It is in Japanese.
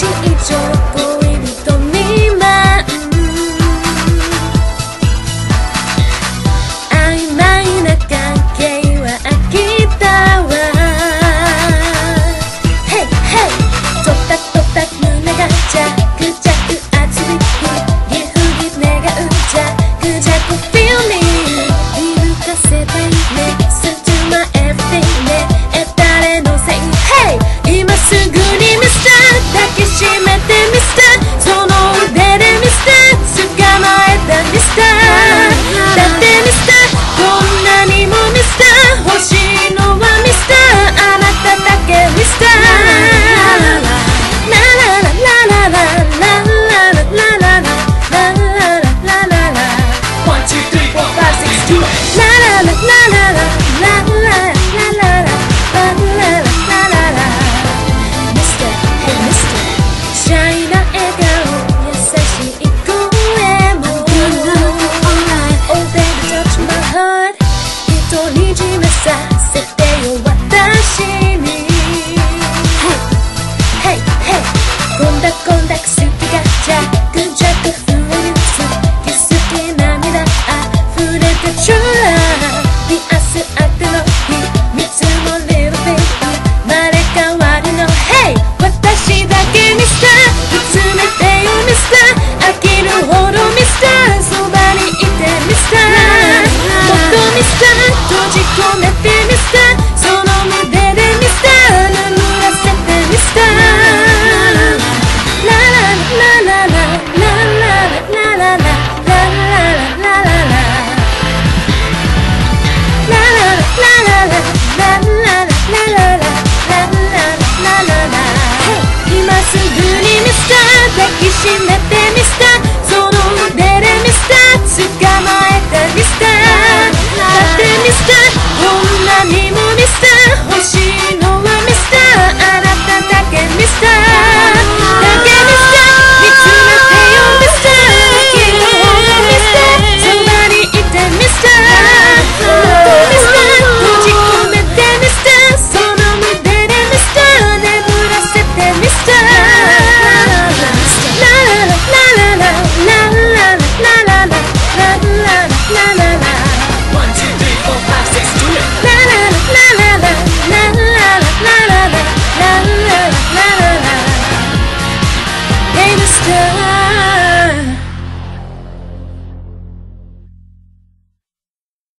记忆中。とにへめさせてよ私に。Hey, hey, しめて的。